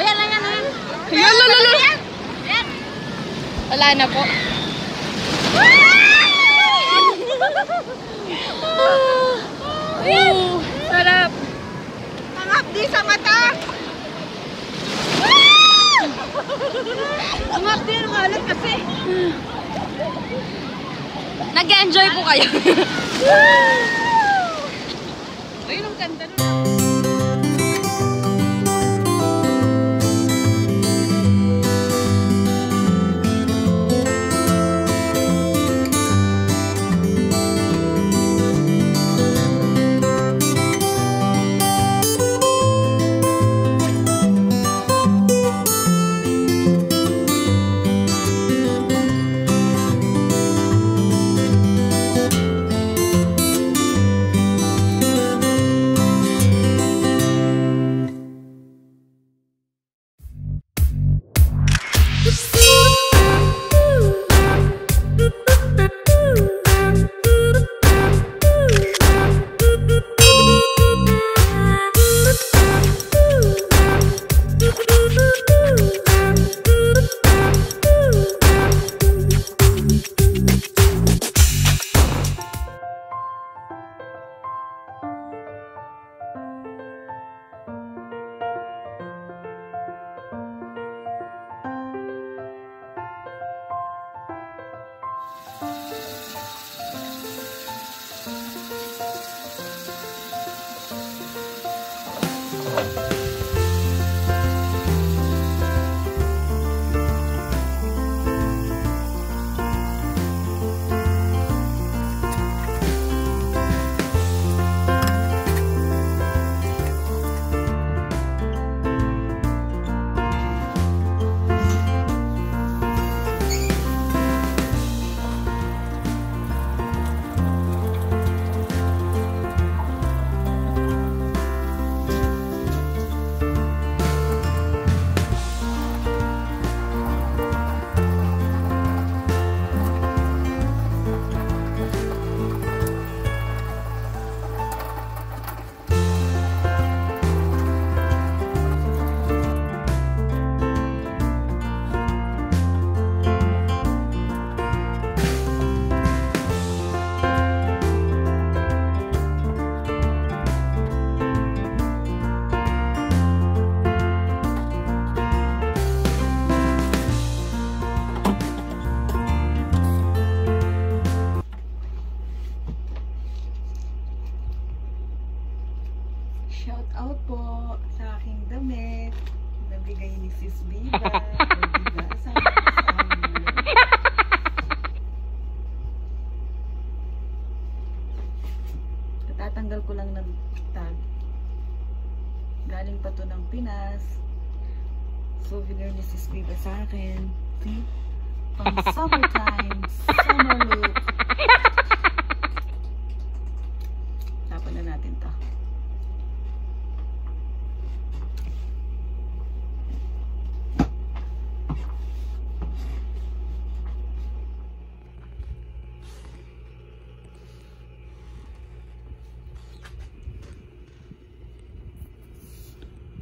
ayan, ayan, ayan. Ayan, lalo, lalo. Wala na po. Oh, sarap. Mangapdi sa mata. Mangapdi, umalat kasi. Nag-enjoy po kayo. Ayun ang ganda nun.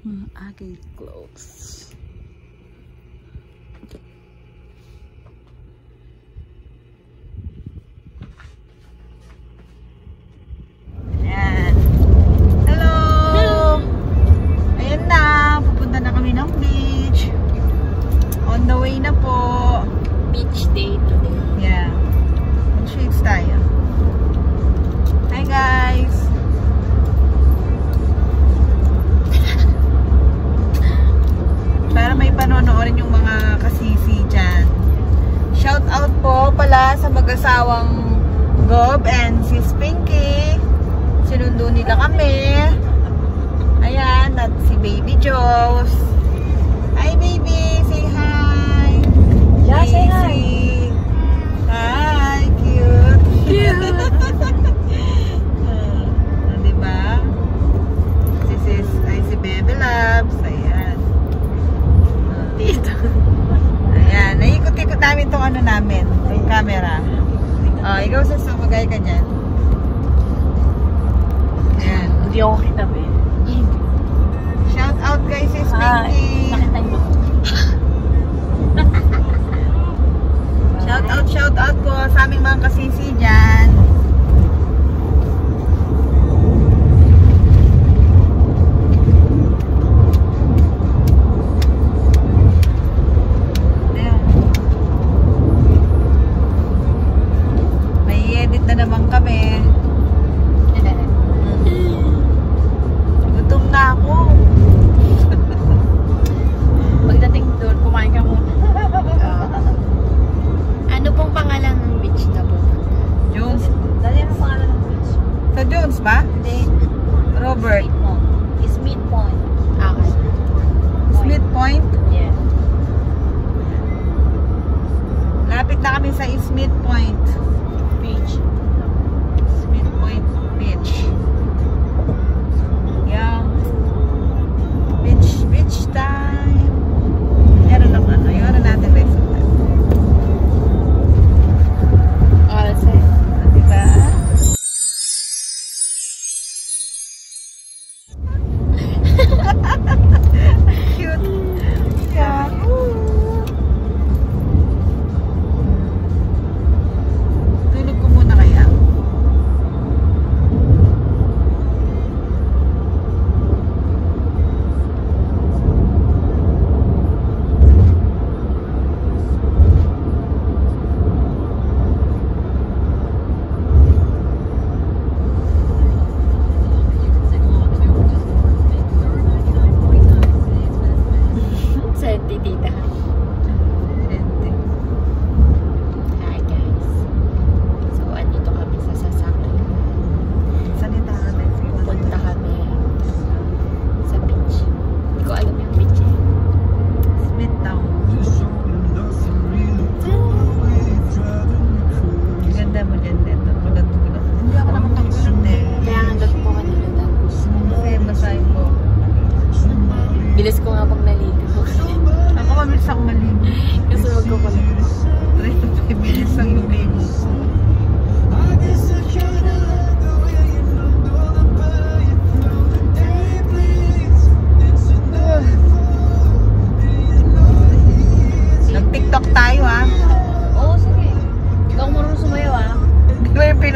my eye close.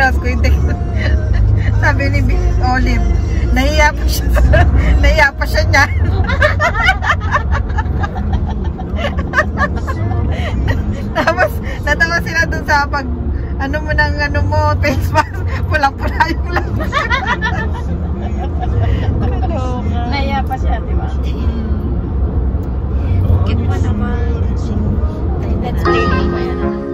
Pinost ko yung tiktok? Sabi ni Olive, nahiya pa siya. nahiya pa siya niya. Tapos, natawa sila dun sa pag, ano mo nang ano mo, face mask, pulang-pula yung labas. Naya pa siya, di ba? Kit pa naman. Let's play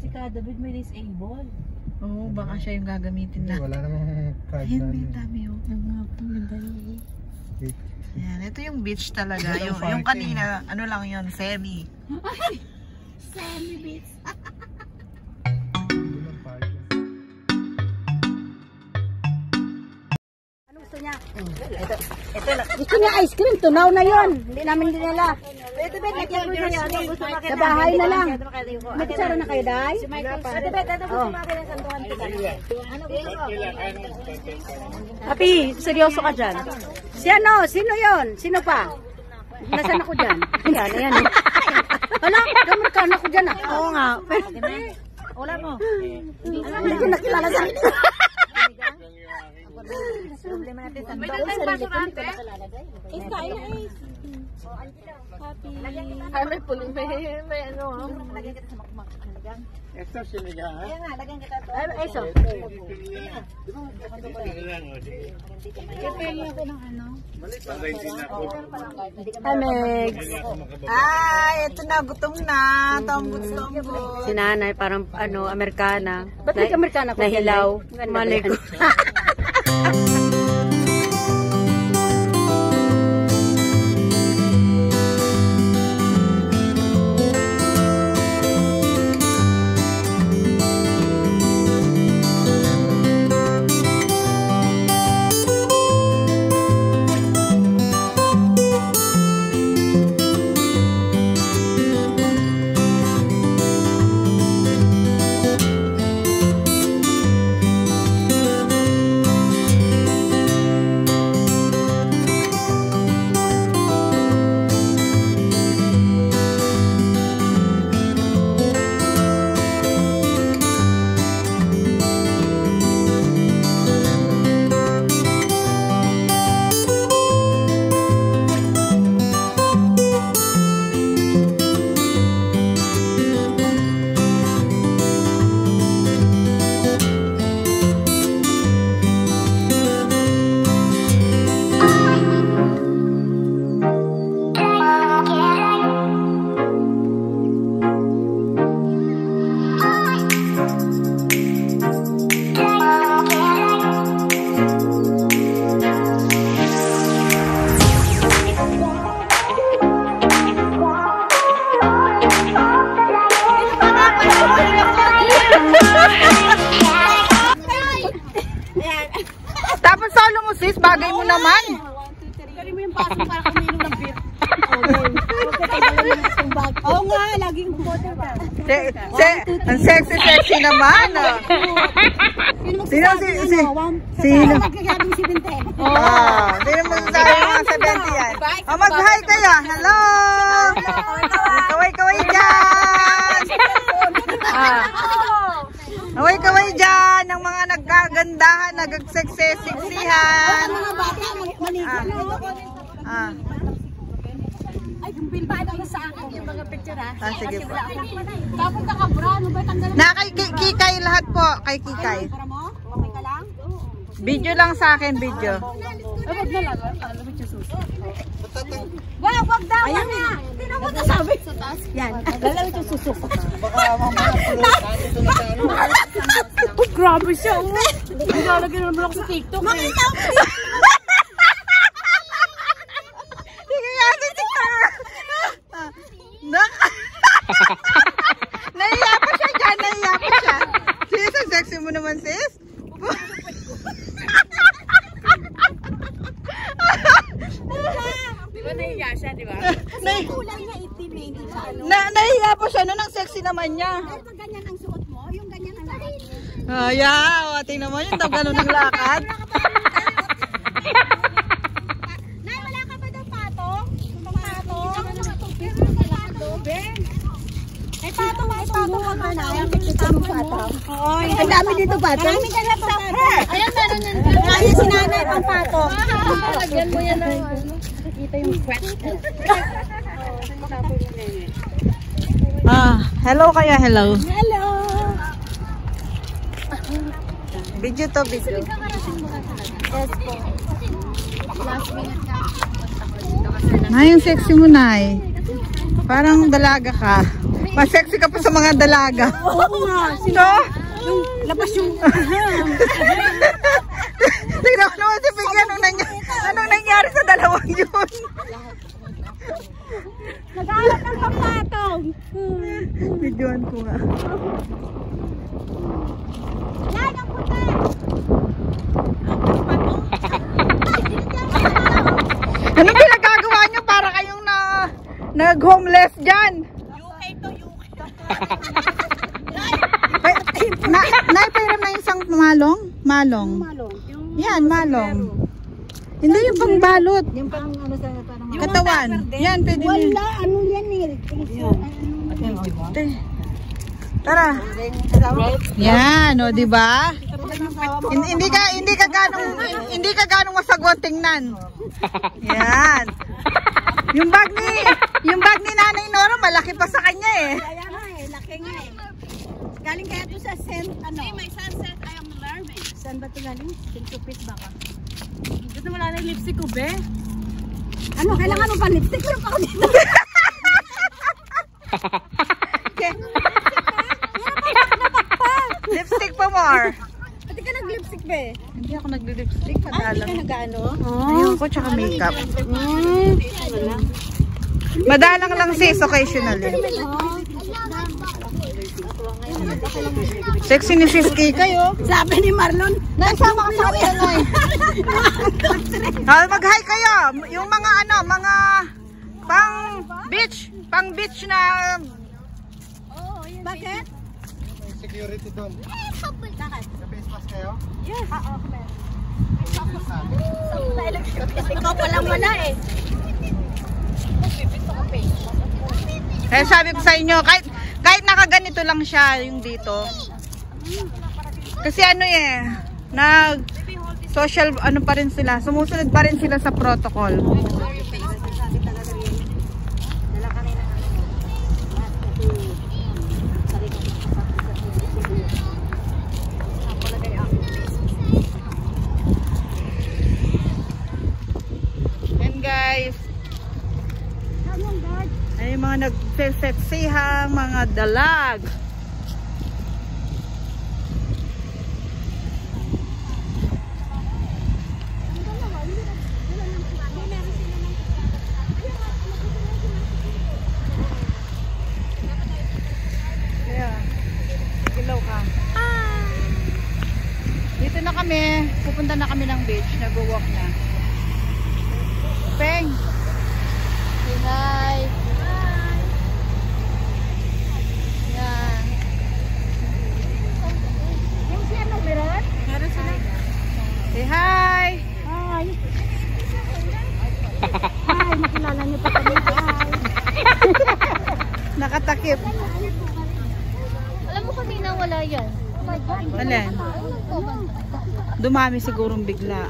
si, Ka- si Kadabid may disable. Oo, baka siya yung gagamitin Hindi, na. wala namang card Ayan, na. may dami oh. Ang nga po, ganda yun. Wait. Ayan, ito yung beach talaga. Yung, yung kanina, ano lang yun, semi. Sammy Beats. Hindi Gusto niya ice cream, tunaw na yon. Hindi namin dinala. Ito ba, lagyan mo siya Sa bahay na lang. May kutsara na kayo, Day? Ito ba, ito gusto ng sandukan kita. Papi, seryoso ka dyan. Si ano? Sino yon? Sino pa? Nasaan ako dyan? Ayan, ayan. Wala, kamarkaan ako dyan ah. Oo nga. Wala mo. Hindi ko nakilala sa akin. Problema natin sa hindi ko nakalala. Is, kain na is. Ay, may puling, may, may ano, ah. Lagyan kita sa makmak. Extra sinigang, ha? Ayan nga, lagyan kita to. Ay, ay, so. Hi, Megs. Ay, ito na, gutom na. Tombot, tombot. Si nanay, parang ano, Amerikana. Ba't may Amerikana ko? Nahilaw. Malay ko. akin, video. Wag na lang. Alam mo suso. Wag, wag daw. Ayan na. Sino mo na sabi? Sa taas. Yan. Lalawit yung suso. Baka mamaya tulog grabe siya. Oh. Nilalagyan naman ako sa TikTok. Makita ko. Sige nga, si TikTok. Nak. Nahiya pa siya dyan, nahiya pa siya. Sis, ang sexy mo naman, sis. Di ba nahiya siya, di ba? Nahi- Kulay na itim eh. Hindi sa ano. na, nahiya pa siya nun, ang niya. Dahil pag ganyan ang suot mo, yung ganyan ang lakad. Ah, yeah. O, tingnan mo yun, tawag ganun ng lakad. Nay, wala ka ba daw patong? Patong? Patong? Ben? May patong, may patong ba na? Ang patong. Oo, ang dami dito patong. Marami ka na patong. Ayan, meron yan. Kaya si nanay pang patong. Lagyan mo yan ng ano. Nakikita yung sweat. Ah, hello kaya, hello. Hello! Video to, video. Yes po. Last minute ka. Nay, yung sexy mo, Nay. Parang dalaga ka. Mas sexy ka pa sa mga dalaga. Oo nga. No? Yung labas yung... Tingnan ko naman si Piggy, anong, nangyari, anong nangyari sa dalawang yun? Naghahanap ng pampatong. Videoan ko nga. Yan ang puti. Anong pinagagawa nyo para kayong na nag-homeless dyan? UK to UK. Ay, na, naipairam na yung isang malong? Malong. Malong. Yung Yan, malong. Hindi yung pangbalot. Yung pang ano sa parang Katawan. Yan, pwede wala. Ano yan eh. Te. Tara. Yan, o, di ba? Hindi, hindi ka hindi ka ganong hindi ka ganong masagwan tingnan. Yan. Yung bag ni yung bag ni Nanay Nora malaki pa sa kanya eh. Kaya nga eh. Laki nga eh. Galing kaya to sa Saint, ano? may sunset. Saan ba ito galing? St. Cupid baka. Dito wala na yung lipstick ko, be. Ano? Kailangan mo pa lipstick? Meron pa ako dito. Lipstick pa more. Pati ka nag-lipstick ba eh? Hindi ako nagli-lipstick, Ay, hindi ka nag-ano? Ayoko, tsaka makeup. Mm. Madalang lang sis, occasionally. Sexy ni sis Kay kayo. Sabi ni Marlon, Nasama ka sa kanila, Noy. Ah, mag-hi kayo. Yung mga ano, mga pang beach, pang beach na bakit? Security doon. Bakit? Sa face mask kayo? Yes. Ah, okay. Ikaw palang wala eh. Eh sabi ko sa inyo, kahit kahit nakaganito lang siya yung dito. Kasi ano eh, nag social ano pa rin sila, sumusunod pa rin sila sa protocol. And guys, ay mga nagseseksihang mga dalag. Dito na kami. Pupunta na kami ng beach. Nag-walk na. Peng! Say hi! Yan. Yung si ano, meron? Meron sila. Say hi! Hi. Hi, nakilala niyo pa kami. Hi. Nakatakip. Alam mo kanina wala yan. Alin? Dumami sigurong bigla.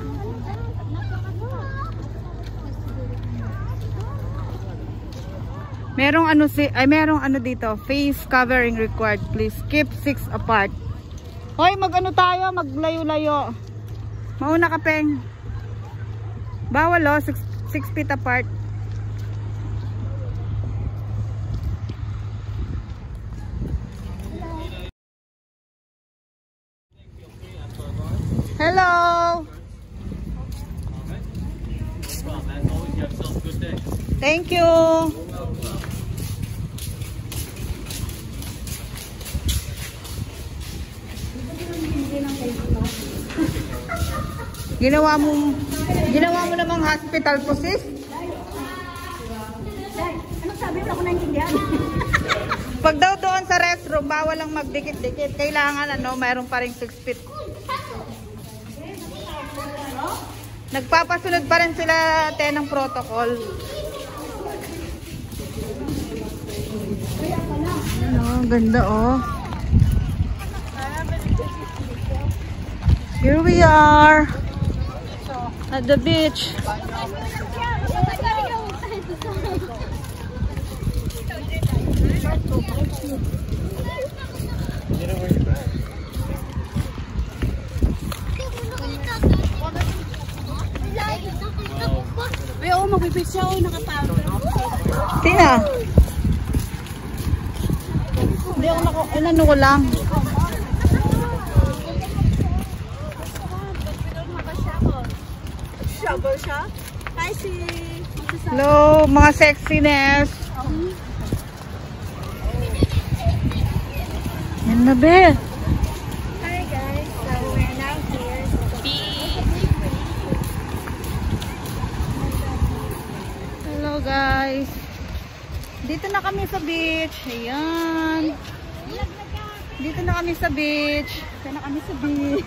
Merong ano si ay merong ano dito, face covering required. Please keep six apart. Hoy, mag-ano tayo, maglayo-layo. Mauna ka, Peng. Bawal oh, six, six feet apart. Hello. Thank you. Ginawa mo ginawa mo namang hospital po sis. Anong sabi mo ako naintindihan? Pag daw doon sa restroom, bawal lang magdikit-dikit. Kailangan ano, mayroon pa rin 6 feet. Nagpapasunod pa rin sila te ng protocol. Ano, ganda oh. Here we are at the beach. Oh. Tina. Ako nako, inano ko lang. Shovel siya. Hi, si... Hello, mga sexiness. Yan na, be. Hi, guys. So, we're now here. Hello, guys. Dito na kami sa beach. Ayan. Kami sa beach. Dito na kami sa beach.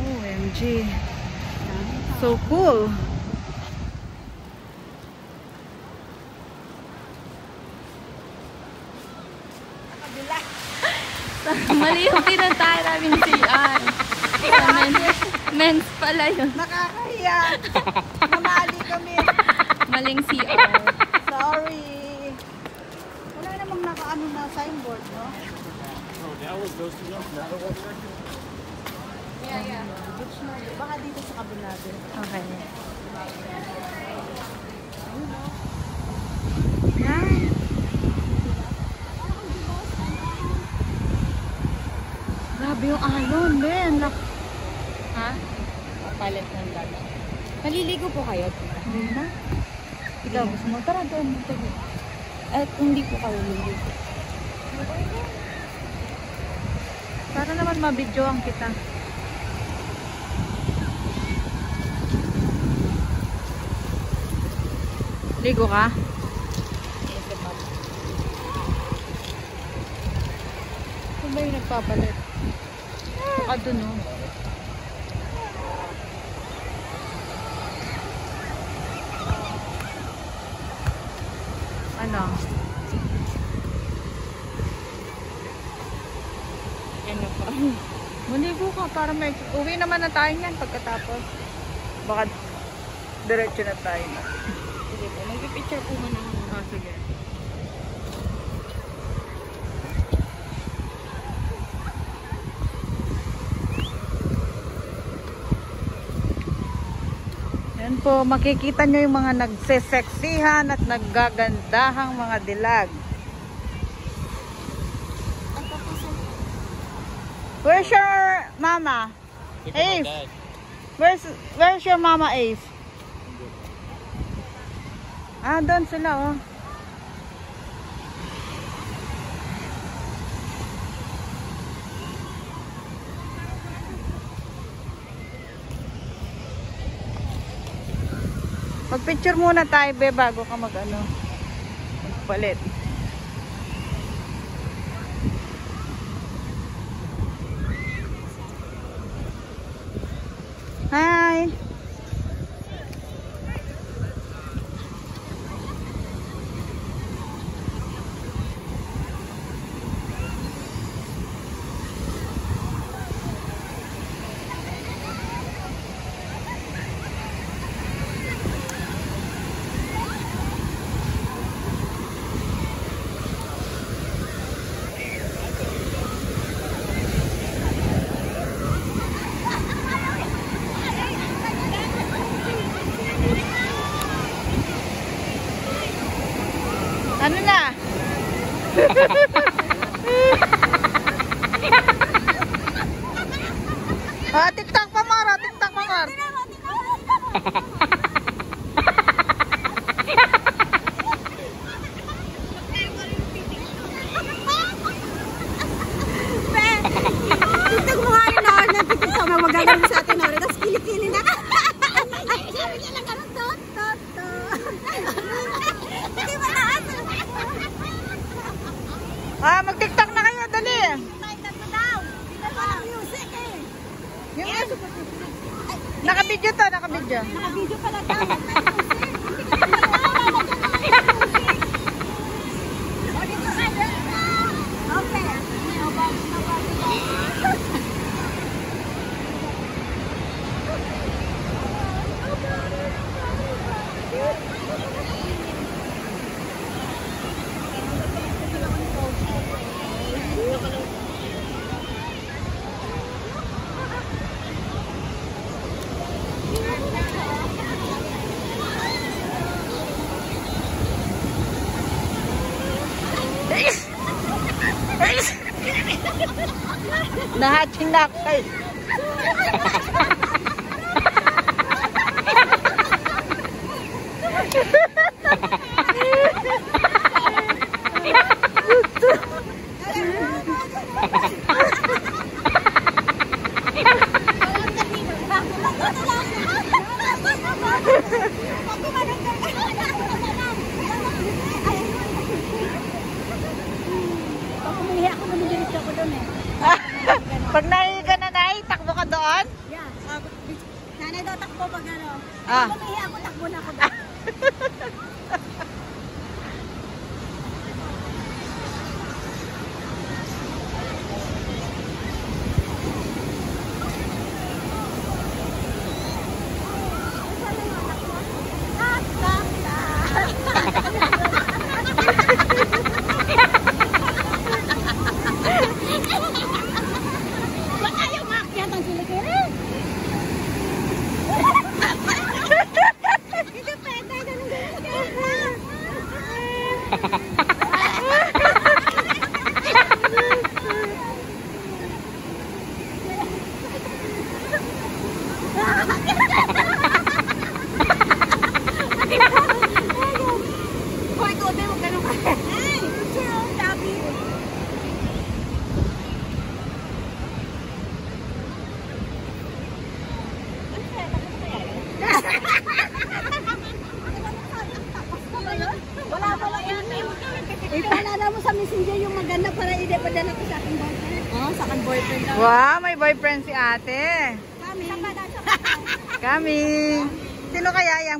OMG. So cool. Mali yung pinuntahan namin CR. Sa men's, men's pala yun. Nakakahiya. Namali kami. Maling CR. Sorry. Wala namang nakaano na signboard, no? Those two. That was Yeah, yeah. Baka dito sa kabila din. Okay. Yan. Grabe yung alon. Lak Ha? Palit ng gala. Maliligo po kayo? Hindi na. Ikaw, gusto mo? Tara doon. At hindi po kayo liligo. Para naman mabidyoan kita. Ligo ka? Saan ba yung nagpapalit? Baka dun oh. Ano? Ano po? Para may... Uwi naman na tayo niyan pagkatapos. Baka diretso na tayo. Sige po. Mag-picture po muna. Oh, sige. Yan po, makikita nyo yung mga nagseseksihan at naggagandahang mga dilag. Where's your mama? Ace. Where's where's your mama Ace? Ah, doon sila oh. Mag-picture muna tayo be bago ka mag ano. Magpalit. à.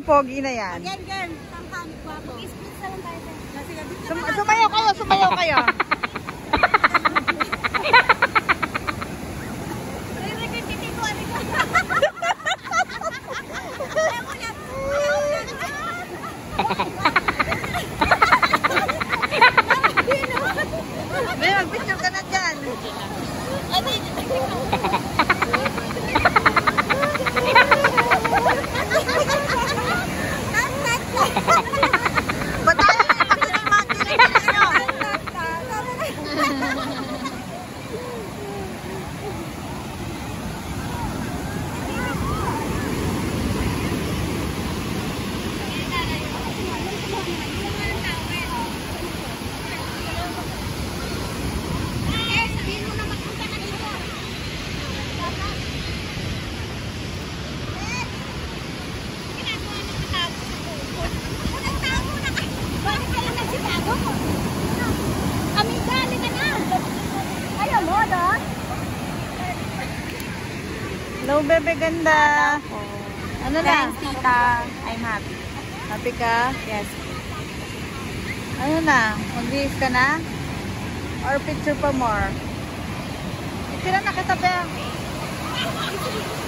pogi na yan. ganda. Ano na? Thanks, tita. I'm happy. Happy ka? Yes. Ano na? Mag-leave ka na? Or picture pa more? Sila nakatabi. Thank you.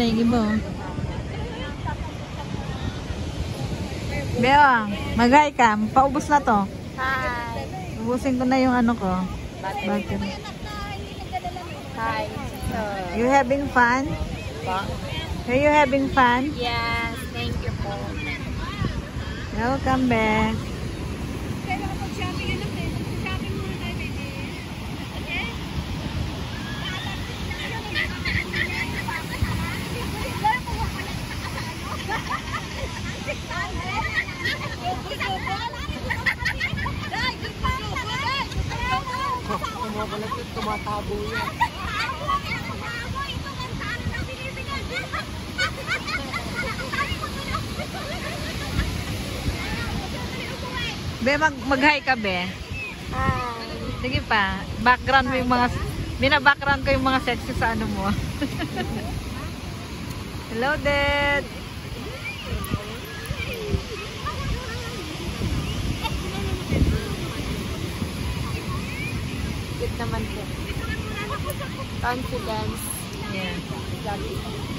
na yung iba. Oh. Bea, mag-hi ka. Paubos na to. Hi. Ubusin ko na yung ano ko. Battery. Hi. So, you having fun? Are you having fun? Yes. Thank you po. Welcome back. ka, be? Hi. Sige pa. Background mo yung mga... Binabackground ko yung mga sexy sa ano mo. Hello, Dad. Good naman po. Confidence. Yeah. Exactly.